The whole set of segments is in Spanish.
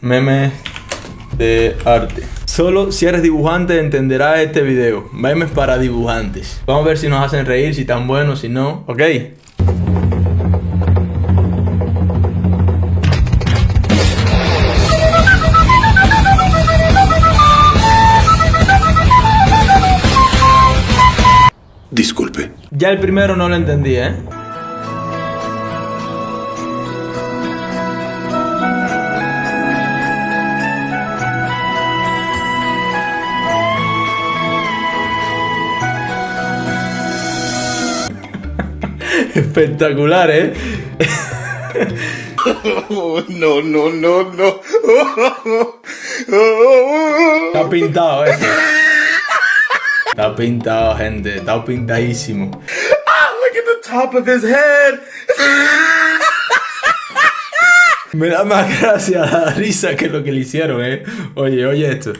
Memes de arte. Solo si eres dibujante entenderás este video. Memes para dibujantes. Vamos a ver si nos hacen reír, si están buenos, si no. Ok. Disculpe. Ya el primero no lo entendí, ¿eh? Espectacular, ¿eh? no, no, no, no. Está pintado, ¿eh? Está pintado, gente. Está pintadísimo. Look at the top of his head. Me da más gracia la risa que lo que le hicieron, ¿eh? Oye, oye esto.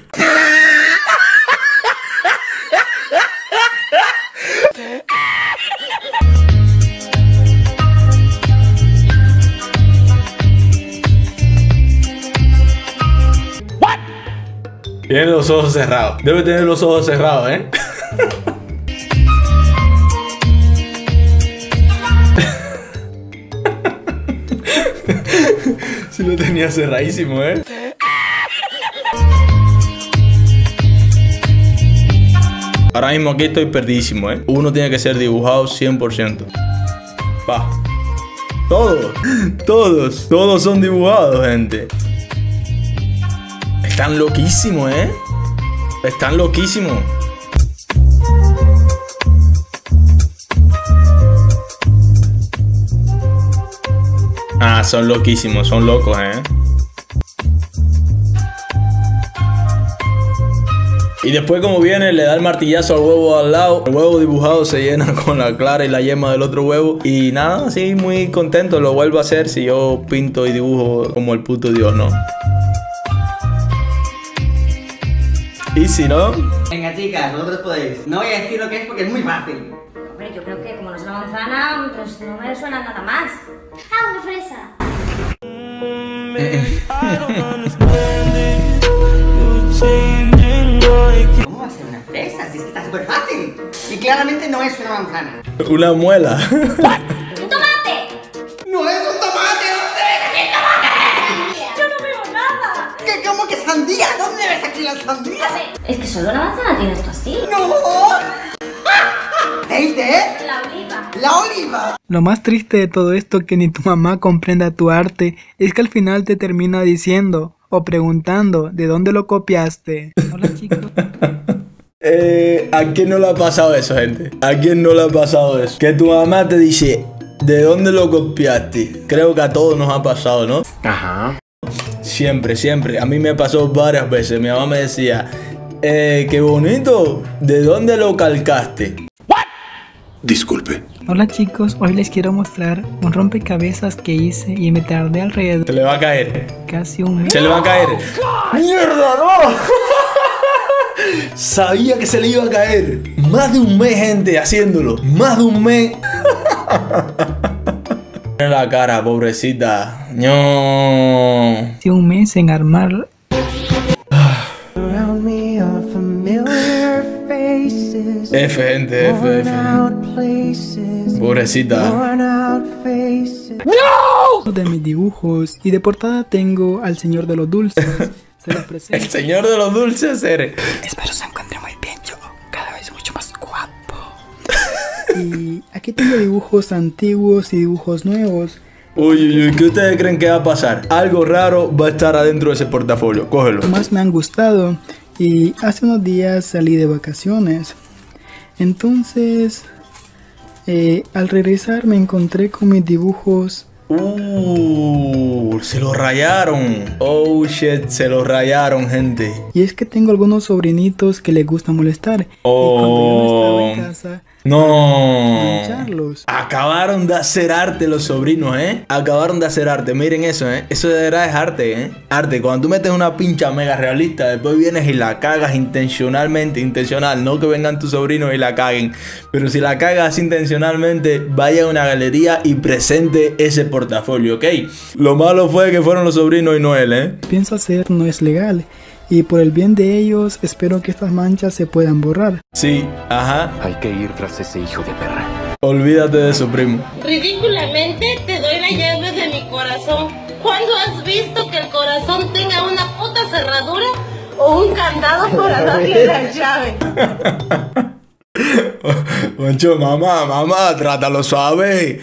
Tiene los ojos cerrados. Debe tener los ojos cerrados, ¿eh? Si lo tenía cerradísimo, ¿eh? Ahora mismo aquí estoy perdidísimo, ¿eh? Uno tiene que ser dibujado 100%. Pa. Todos, todos, todos son dibujados, gente. Están loquísimos, ¿eh? Están loquísimos. Ah, son loquísimos, son locos, ¿eh? Y después como viene, le da el martillazo al huevo al lado. El huevo dibujado se llena con la clara y la yema del otro huevo. Y nada, así muy contento. Lo vuelvo a hacer si yo pinto y dibujo como el puto Dios, ¿no? Y si no, Venga, chicas, vosotros podéis. No voy a decir lo que es porque es muy fácil. Hombre, yo creo que como no es una manzana, pues no me suena nada más. Ah, una fresa. ¿Cómo va a ser una fresa? Si es que está súper fácil. Y claramente no es una manzana. una muela. Sandía? Es que solo una manzana tiene esto así. ¡No! ¿Veis? La oliva. La oliva. Lo más triste de todo esto que ni tu mamá comprenda tu arte es que al final te termina diciendo o preguntando de dónde lo copiaste. Hola chicos. Eh, ¿A quién no le ha pasado eso, gente? ¿A quién no le ha pasado eso? Que tu mamá te dice, ¿de dónde lo copiaste? Creo que a todos nos ha pasado, ¿no? Ajá. Siempre, siempre. A mí me pasó varias veces. Mi mamá me decía, eh, qué bonito, ¿de dónde lo calcaste? Disculpe. Hola chicos, hoy les quiero mostrar un rompecabezas que hice y me tardé alrededor Se le va a caer. casi un mes. Se le va a caer. ¡Mierda, no! Sabía que se le iba a caer. Más de un mes, gente, haciéndolo. Más de un mes. La cara, pobrecita. No. Casi un mes en armar F, gente, F, F. Pobrecita. de mis dibujos y de portada tengo al señor de los dulces. Se los presento. El señor de los dulces eres. Espero aquí tengo dibujos antiguos y dibujos nuevos. Uy, uy, uy, ¿qué ustedes creen que va a pasar? Algo raro va a estar adentro de ese portafolio. Cógelo. más me han gustado y hace unos días salí de vacaciones. Entonces, eh, al regresar me encontré con mis dibujos. Uh, se lo rayaron. Oh shit, se lo rayaron, gente. Y es que tengo algunos sobrinitos que les gusta molestar. Y cuando yo no estaba en casa, No. Acabaron de hacer arte los sobrinos, ¿eh? Acabaron de hacer arte. Miren eso, ¿eh? Eso de verdad es arte, ¿eh? Arte. Cuando tú metes una pincha mega realista, después vienes y la cagas intencionalmente, intencional. No que vengan tus sobrinos y la caguen. Pero si la cagas intencionalmente, vaya a una galería y presente ese portafolio, ¿ok? Lo malo fue que fueron los sobrinos y no él, ¿eh? Pienso hacer no es legal. Y por el bien de ellos, espero que estas manchas se puedan borrar. Sí, ajá. Hay que ir tras ese hijo de perra. Olvídate de eso, primo. Ridículamente te doy la llave de mi corazón. ¿Cuándo has visto que el corazón tenga una puta cerradura o un candado para darle la llave? Moncho, mamá, mamá, trátalo suave.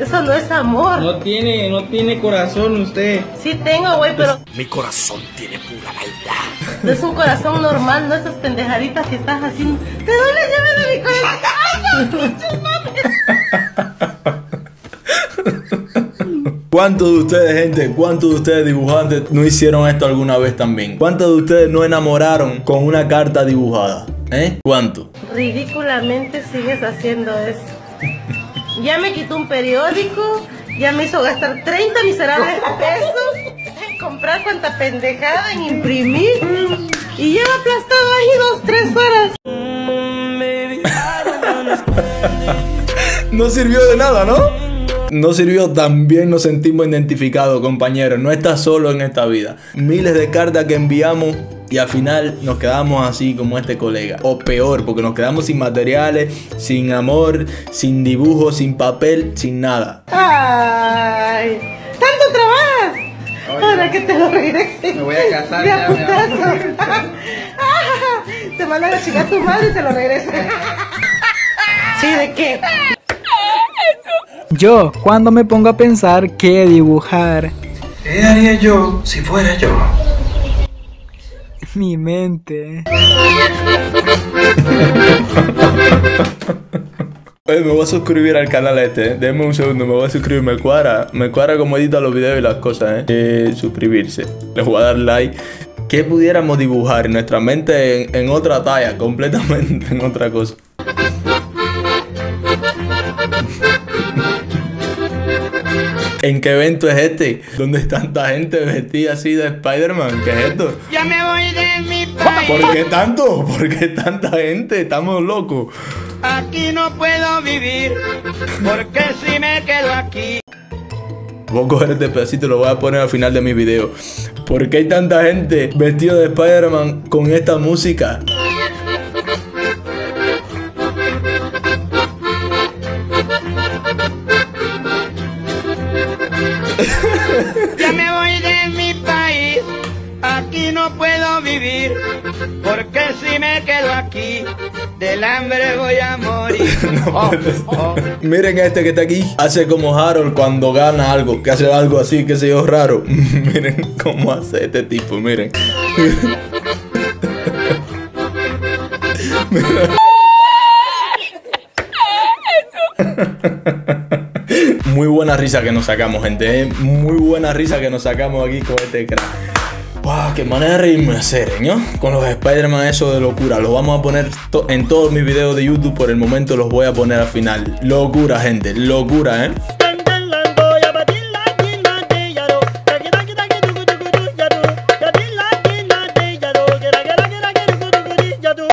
Eso no es amor. No tiene, no tiene corazón usted. Sí tengo, güey, pero Mi corazón tiene pura maldad. no es un corazón normal, no esas pendejaditas que estás haciendo. Te doy la llave de mi corazón. ¿Cuántos de ustedes, gente, cuántos de ustedes dibujantes no hicieron esto alguna vez también? ¿Cuántos de ustedes no enamoraron con una carta dibujada? ¿Eh? ¿Cuántos? Ridículamente sigues haciendo eso. Ya me quitó un periódico, ya me hizo gastar 30 miserables pesos en comprar cuanta pendejada, en imprimir. Y lleva aplastado ahí dos, tres horas. No sirvió de nada, ¿no? No sirvió, también nos sentimos identificados, compañeros. No estás solo en esta vida. Miles de cartas que enviamos y al final nos quedamos así como este colega. O peor, porque nos quedamos sin materiales, sin amor, sin dibujo, sin papel, sin nada. ¡Ay! ¿Tanto trabajas? Para que te lo regrese. Me voy a casar De ya, mi amor. putazo. Ah, Te mandan a chingar a tu madre y te lo regresan. ¿Sí? ¿De qué? Yo, cuando me pongo a pensar qué dibujar, ¿Qué haría yo si fuera yo? mi mente. Oye, me voy a suscribir al canal este, ¿eh? Denme un segundo, me voy a suscribir. Me cuadra, me cuadra como edita los videos y las cosas, ¿eh? Eh, suscribirse. Les voy a dar like. ¿Qué pudiéramos dibujar en nuestra mente en, en otra talla, completamente en otra cosa? ¿En qué evento es este? ¿Dónde es tanta gente vestida así de Spider-Man? ¿Qué es esto? Ya me voy de mi país. ¿Por qué tanto? ¿Por qué tanta gente? Estamos locos. Aquí no puedo vivir. Porque si me quedo aquí. Voy a coger este pedacito y lo voy a poner al final de mi video. ¿Por qué hay tanta gente vestido de Spider-Man con esta música? Ya me voy de mi país. Aquí no puedo vivir. Porque si me quedo aquí, del hambre voy a morir. Oh, oh. Miren este que está aquí. Hace como Harold cuando gana algo. Que hace algo así, que se yo raro. miren cómo hace este tipo, miren. Muy buena risa que nos sacamos, gente. ¿eh? Muy buena risa que nos sacamos aquí con este crack. Wow, qué manera de reírme hacer, ¿no? Con los Spider-Man, eso de locura. Los vamos a poner en todos mis videos de YouTube. Por el momento los voy a poner al final. Locura, gente. Locura, ¿eh?